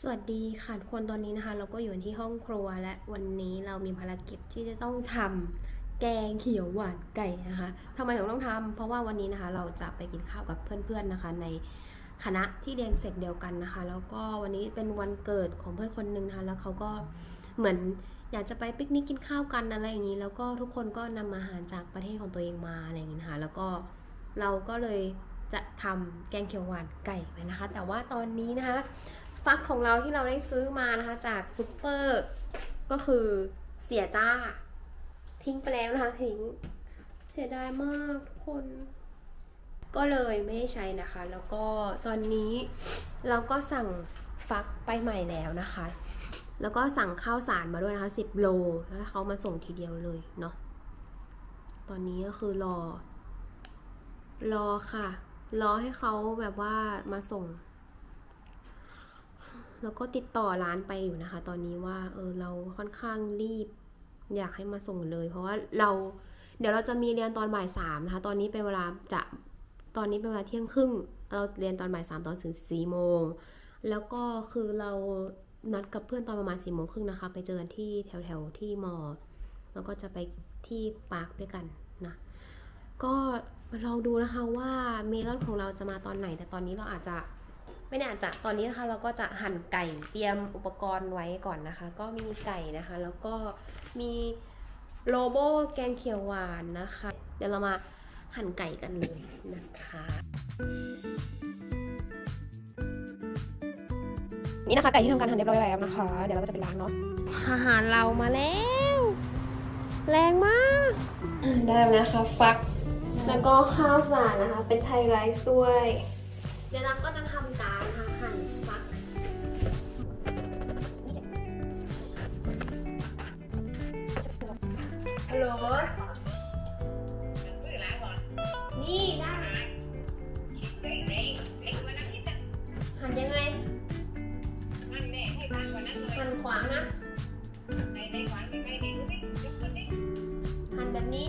สวัสดีค่ะทุกคนตอนนี้นะคะ เราก็อยู่ที่ห้องครัวและวันนี้เรามีภารกิจที่จะต้องทำแกงเขียวหวานไก่นะคะทำไมถึงต้องทำเพราะว่าวันนี้นะคะ เราจะไปกินข้าวกับเพื่อนๆนะคะ ในคณะที่เรียนเสร็จเดียวกันนะคะ แล้วก็วันนี้เป็นวันเกิดของเพื่อนคนหนึ่งนะคะแล้วเขาก็เหมือนอยากจะไปปิกนิกกินข้าวกันอะไรอย่างนี้ แล้วก็ทุกคนก็นำอาหารจากประเทศของตัวเองมาอะไรอย่างนี้นะคะแล้วก็เราก็เลยจะทำแกงเขียวหวานไก่ไปนะคะ แต่ว่าตอนนี้นะคะ ฟักของเราที่เราได้ซื้อมานะคะจากซูเปอร์ก็คือเสียจ้า ทิ้งไปแล้วนะคะทิ้ง เสียดายมากทุกคน ก็เลยไม่ได้ใช้นะคะ แล้วก็ตอนนี้เราก็สั่งฟักไปใหม่แล้วนะคะ แล้วก็สั่งข้าวสารมาด้วยนะคะ 10 โล แล้วเขามาส่งทีเดียวเลยเนาะตอนนี้ก็คือรอ รอค่ะ รอให้เขาแบบว่ามาส่ง แล้วก็ติดต่อร้านไปอยู่นะคะ ตอนนี้ว่าเออเราค่อนข้างรีบ อยากให้มาส่งเลย เพราะว่าเราเดี๋ยวเราจะมีเรียนตอนบ่ายสามนะคะ ตอนนี้เป็นเวลาจะตอนนี้เป็นเวลาเที่ยงครึ่ง เราเรียนตอนบ่ายสามตอนถึงสี่โมง แล้วก็คือเรานัดกับเพื่อนตอนประมาณสี่โมงครึ่งนะคะ ไปเจอกันที่แถวแถวที่มอ แล้วก็จะไปที่ปาร์คด้วยกันนะ ก็มาลองดูนะคะว่าเมลอนของเราจะมาตอนไหน แต่ตอนนี้เราอาจจะ ไม่แน่อาจจะตอนนี้นะคะเราก็จะหั่นไก่เตรียมอุปกรณ์ไว้ก่อนนะคะ ก็มีไก่นะคะ แล้วก็มีโลโบแกงเขียวหวานนะคะ เดี๋ยวเรามาหั่นไก่กันเลยนะคะนี่นะคะไก่ที่ทำการหั่นเรียบร้อยแล้วนะคะ เดี๋ยวเราก็จะไปล้างเนาะอาหารเรามาแล้ว แรงมากได้แล้วนะคะฟัก แล้วก็ข้าวสารนะคะ เป็นไทยไรซ์ด้วย เดี๋ยวเราก็จะทำการนะคะหั่น ฮัลโหล นี่ได้หันยังไงหันขวานะหันแบบนี้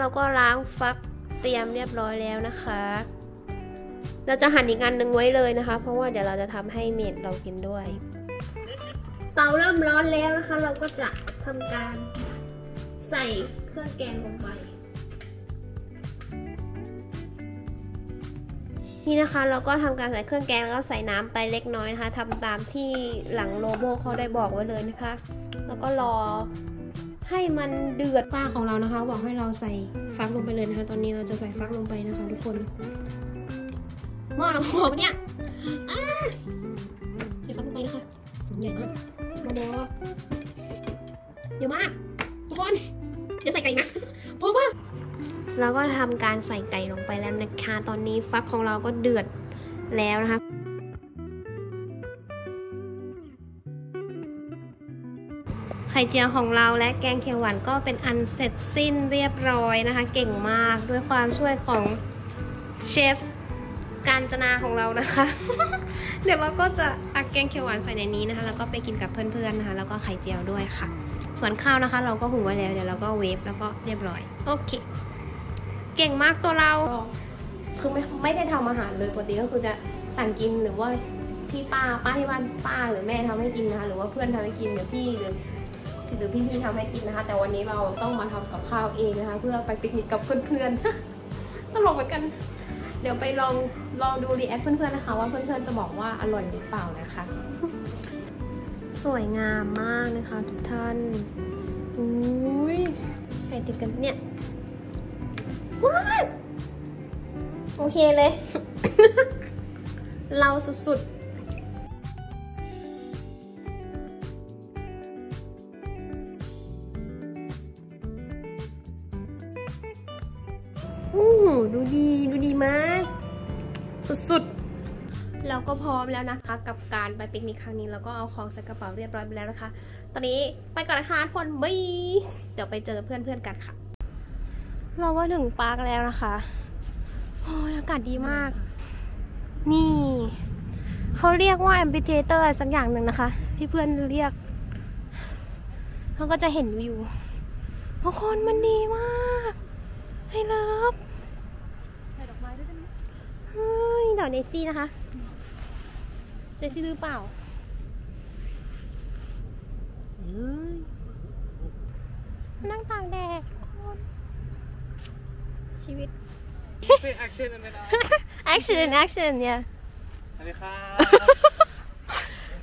เราก็ล้างฟักเตรียมเรียบร้อยแล้วนะคะ เราจะหั่นอีกอันหนึ่งไว้เลยนะคะ เพราะว่าเดี๋ยวเราจะทำให้เมดเรากินด้วย เตาเริ่มร้อนแล้วนะคะ เราก็จะทำการใส่เครื่องแกงลงไป นี่นะคะเราก็ทำการใส่เครื่องแกงแล้วก็ใส่น้ำไปเล็กน้อยนะคะทำตามที่หลังโลโบเขาได้บอกไว้เลยนะคะ แล้วก็รอให้มันเดือดป้าของเรานะคะ บอกให้เราใส่ฟักลงไปเลยนะคะ ตอนนี้เราจะใส่ฟักลงไปนะคะ ทุกคน หม้อน้ำหอมเนี่ยอ้าใส่ฟักลงไปนะคะใหญ่มากมาบอเยอะมากทุกคนจะใส่ไก่นะเพราะว่าเราก็ทำการใส่ไก่ลงไปแล้วนะคะ ตอนนี้ฟักของเราก็เดือดแล้วนะคะไข่เจียวของเราและแกงเขียวหวานก็เป็นอันเสร็จสิ้นเรียบร้อยนะคะ เก่งมากด้วยความช่วยของเชฟ การจนาของเรานะคะ เดี๋ยวเราก็จะอัดแกงเขียวหวานใส่ในนี้นะคะ แล้วก็ไปกินกับเพื่อนๆนะคะ แล้วก็ไข่เจียวด้วยค่ะ ส่วนข้าวนะคะ เราก็หุงไว้แล้วเดี๋ยวเราก็เวฟแล้วก็เรียบร้อย โอเค เก่งมากตัวเรา คือไม่ไม่ได้ทำอาหารเลยปกติก็คือจะสั่งกินหรือว่าที่ป้าป้าที่บ้านป้าหรือแม่ทำให้กินนะคะหรือว่าเพื่อนทำให้กินหรือพี่หรือหรือพี่ๆทำให้กินนะคะ แต่วันนี้เราต้องมาทำกับข้าวเองนะคะ เพื่อไปปิกนิกกับเพื่อนๆตลกเหมือนกัน เดี๋ยวไปลองลองดู react เพื่อนๆนะคะ ว่าเพื่อนๆจะบอกว่าอร่อยหรือเปล่านะคะ สวยงามมากนะคะทุกท่านอุ้ยใครติดกันเนี่ยว้าโอเคเลย เราสุดๆ อ้โหดูดีดูดีมาก สุดๆเราก็พร้อมแล้วนะคะ กับการไปปิกนิกครั้งนี้แล้วก็เอาของใส่กระเป๋าเรียบร้อยไปแล้วนะคะ ตอนนี้ไปก่อนนะคะทุกคน bye เดี๋ยวไปเจอเพื่อนๆกันค่ะ เราก็ถึง park แล้วนะคะโอ้ยอากาศดีมาก นี่ เขาเรียกว่า amphitheater สักอย่างหนึ่งนะคะ ที่เพื่อนเรียกเขาก็จะเห็นวิวทุกคนมันดีมาก ให้เลิฟถ่ายดอกไม้ด้วยได้ไหมเฮ้ยดอกเดซี่นะคะ เดซี่หรือเปล่าเฮ้ยนั่งตากแดดทุกคนชีวิต say action and then action action เนี่ยสวัสดีครับ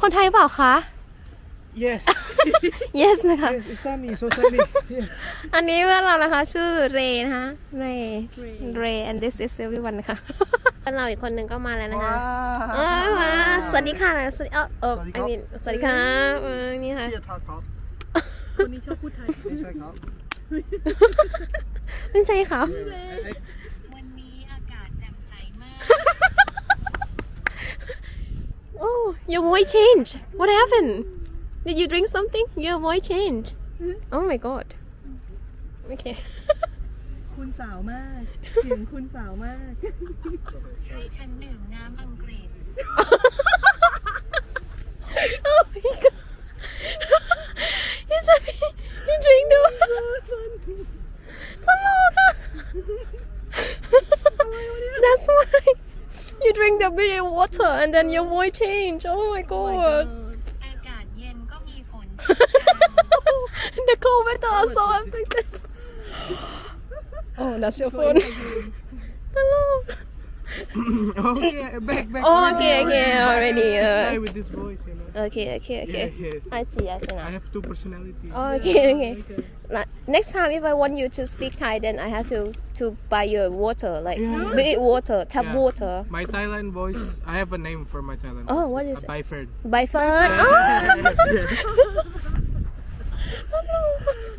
คนไทยเปล่าคะ yes yes นะคะ yes it's sunny so sunny yes อันนี้เพื่อนเรานะคะ ชื่อเรนะคะเร เร and this is everyone นะคะเพื่อนเราอีกคนหนึ่งก็มาแล้วนะคะเออมาสวัสดีค่ะสวัสดีเออเออ I mean สวัสดีค่ะเออนี่ค่ะเชียร์ทักครับคนนี้ชอบพูดไทยไม่ใช่ครับไม่ใช่ค่ะวันนี้อากาศแจ่มใสมาก oh your voice changed what happened did you drink something your voice changed oh my god okay คุณสาวมาก เสียงคุณสาวมาก ช่วยฉันดื่มน้ำอังกฤษ oh my god he's a he drink the ตลกอะ that's why you drink the beer water and then your voice change oh my god อากาศเย็นก็ Nicole went to us all and picked it. Oh, that's your phone. Hello. Okay, back, back. Oh, okay, already, okay, already. already uh, with this voice, you know. Okay, okay, okay. Yeah, yes. I see, I see now. I have two personalities. Oh, okay, yeah. okay. Like, next time, if I want you to speak Thai, then I have to to buy you water, like yeah. big water, tap yeah. water. My Thailand voice, I have a name for my Thailand. Oh, voice. what is a it? Biferd. Biferd. Oh.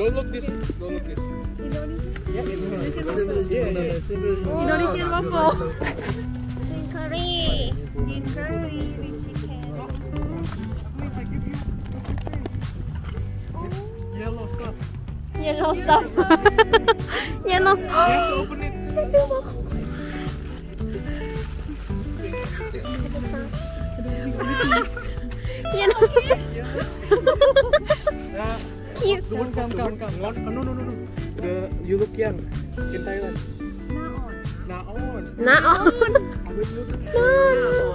Don't look this. Don't look this. Indonesian waffle. Green curry. Green curry with chicken. Yellow stuff. Yellow stuff. Yellow stuff. Yellow. ยิบ Come, come, come, come. What? No, no, no, no. The, you look young in Thailand. หน้าอ่อน Naon. น้าอ่อ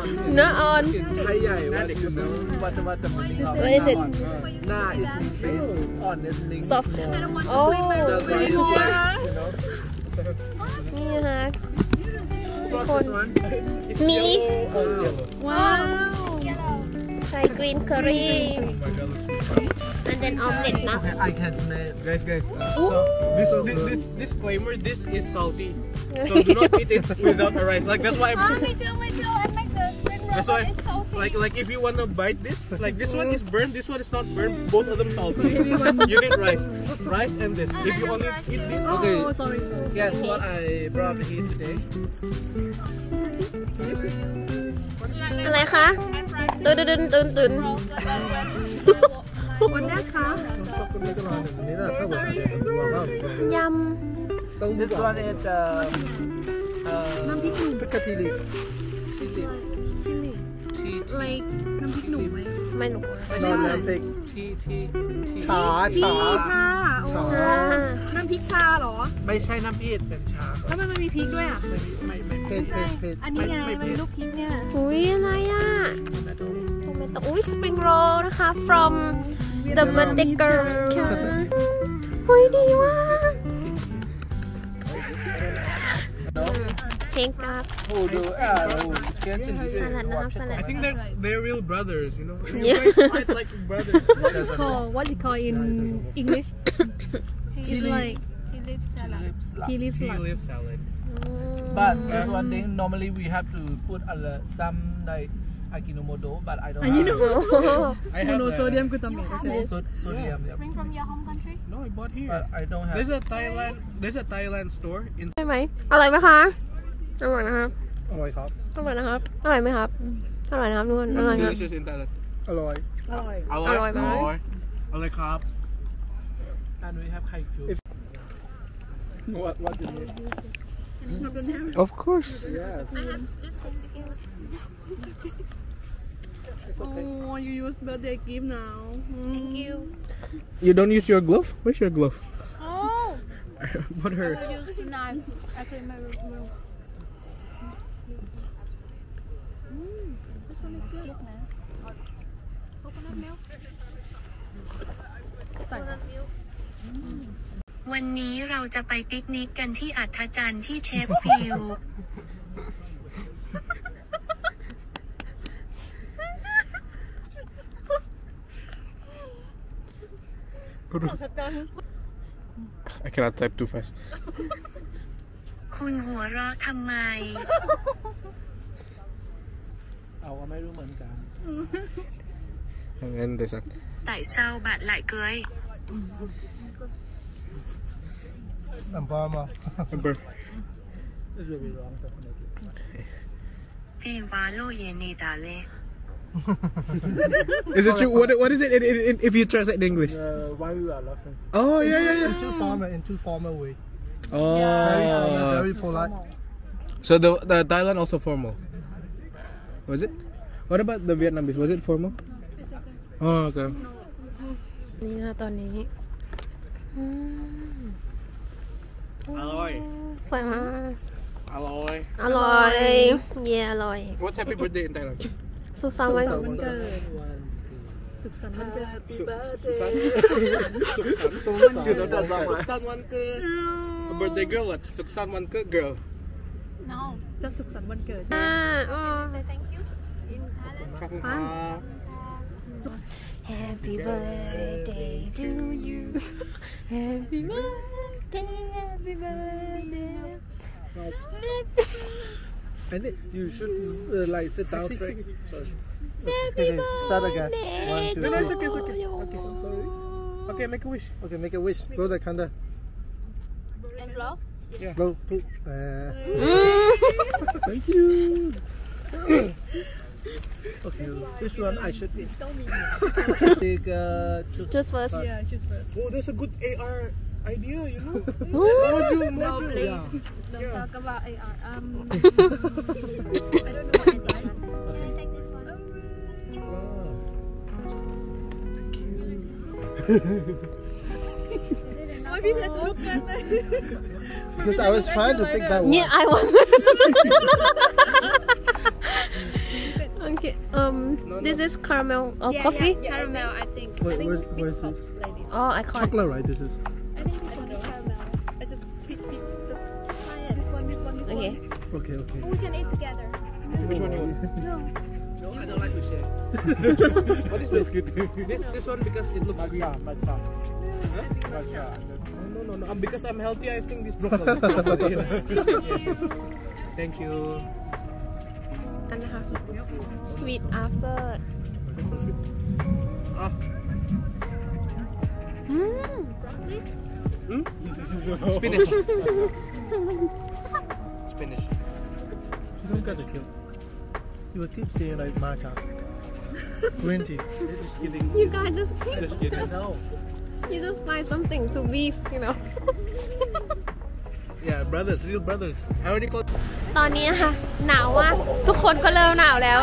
นน้าออน Thai ใหญ่ what you know what what the meaning of What is it? Na is mean face on is mean Soft. small โอ้ the white is white you know นี่นะ What's Con. this one มี oh yellow ว้าว try green curry. And then omelette now. I can smell it. Guys, guys. Uh, so this, this, this disclaimer, this is salty. So do not eat it without the rice. Like that's why I'm... Mommy, do it. Make the spring roll. That's why Like like if you wanna bite this, like this one is burnt. This one is not burnt. Both of them salty. you need rice, rice and this. If you only eat this, Okay. oh sorry guess what I brought here today อะไรคะตื่นตื่นตื่นตื่น วันแรกคะ ชอบคนนี้ก็รอหนึ่งอันนี้น่ะถ้าผมเรียนตัวว่า ย ต้อง this one is uh น้ำ uh พริกหนุ่ม พิ tea เล tea กน้ำพริกหนุ่มไหมำไม่รู้นอนแล้วติก tea tea tea ชาที่ชาชาโอ้ชาอ่าน้ำพริกชาเหรอ ไม่ใช่น้ำพริกเป็นชาแล้วมันมีพริกด้วยอะไม่ไม่เผ็ดเผ็ดเผ็ดอันนี้ไงไม่มันเผ็ดลูกพริกเนี่ยอุ้ยอะไรอะโทเมโต้อุ้ยสปริงโรลนะคะ from the birthday girl ค่ะอุ้ยดีมากเชงกับโอ้ดูอะ ดูเขียนชื่อที่ สลัดนะครับสลัด I think they're they're real brothers. You know, you Yeah. guys fight like brothers. It's called what is it called in English It's like Tulip salad. tea leaf Tea salad leaf salad. But there's one thing. Normally we have to put uh, some like Ajinomoto, but I don't Ah, you have know. I have Monosodium glutamate. Okay. so- sodium. Yeah. from your home country No, I bought here. But I don't have. There's a Thailand. There's a Thailand store in ใช่ไหมอร่อยไหมคะ อร่อยนะครับ อร่อยครับ อร่อยนะครับ อร่อยไหมครับ อร่อยนะครับนุ่นอร่อยครับ delicious in Thailand. อร่อย Aloy. Aloy, man. Aloy. Aloy Krab. And we have kaiju. What? What do you Of course. yes Oh, you use birthday gift now. Thank you. You don't use your glove? Where's your glove? oh what hurt? I used to knife I clean my room this one is good coconut milk coconut milk วันนี้เราจะไปปิกนิกกันที่อัฐจันทร์ที่เชฟฟิลด์ I cannot type too fast. คุณหัวเราะทำไม เอาก็ไม่รู้เหมือนกัน And then there's a ไต่เศร้าบาดไหลเกย น้ำปลามา number. This will be wrong definitely. ฟีวาโลเยเนดาเล Is it true? What, what is it in, in, in, if you translate in English? Uh, why we are laughing? Oh, yeah, yeah, in yeah. too formal in too formal way very formal Oh. very polite So the, the Thailand also formal? Was it? What about the Vietnamese? Was it formal? Oh, okay. นี่นะตอนนี้อืม Aloy. สวยมาก Aloy. อร่อย เย่อร่อย What's happy birthday in Thailand? สุขสันต์วัน วันเกิดสุขสันต์วันเกิด Happy birthday Suksan one girl. A birthday girl what? Suksan one girl girl. no จะสุขสันต์วันเกิด birthday girl what? Suksan one girl? No. Just Suksan one girl. Ah, oh. Say thank you in Thailand? Happy birthday to you. Happy birthday, happy birthday. I And you should uh, like sit down straight. Sorry. Okay. okay, start again. One, two, no, no, it's okay, it's okay. Okay, I'm sorry. Okay, make a wish. Okay, make a wish. Go there, Kanda and blow blow uh, Thank you. Okay. Which one I should eat? Take uh, choose Just first Yeah, choose first. Oh, there's a good AR idea, you know. Ooh. Moju, no please Yeah. don't talk about AR um I don't know what is that can I take this one Why did you look at me? because I was trying to pick that one Yeah, I was. okay. Um, this is caramel or coffee. caramel I think Wait, where's, where's this Oh, I can't. chocolate right this is I think this one is caramel. I just pick, pick. This one, this one, this Okay. one. okay okay we can eat together Which one you want? No, what is this? this this one because it looks. Matcha, matcha. Huh? Matcha. No, no, no. Because I'm healthy, I think this broccoli. you. Thank you. And have sweet after. Ah. Mmm. Broccoli. Hmm? Spinach. Spinach. You don't get to kill. You will keep saying like matcha. Green tea Just kidding. you guys just Just kidding. No. you just find something to beef you know Yeah, brothers, real brothers. I already called. ตอนนี้ค่ะหนาวมากทุกคนก็เริ่มหนาวแล้ว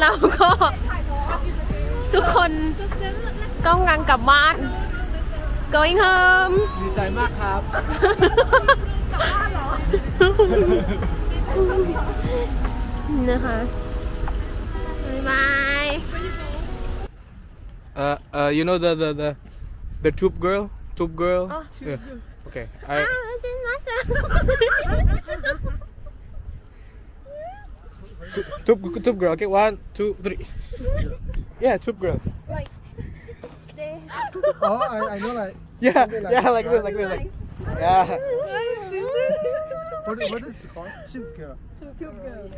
เราก็ทุกคนก็กำลังกลับบ้าน going home ดีใจมากครับนะคะ Uh, uh, you know the the the, the tube girl, tube girl. Oh, yeah. Okay. I. tube, tube girl. Okay, one, two, three. Yeah, tube girl. Like this. Oh, I, I know like. Yeah, like, yeah, like this, like this, like. Yeah. what, what is it called? Tube girl. Tube girl.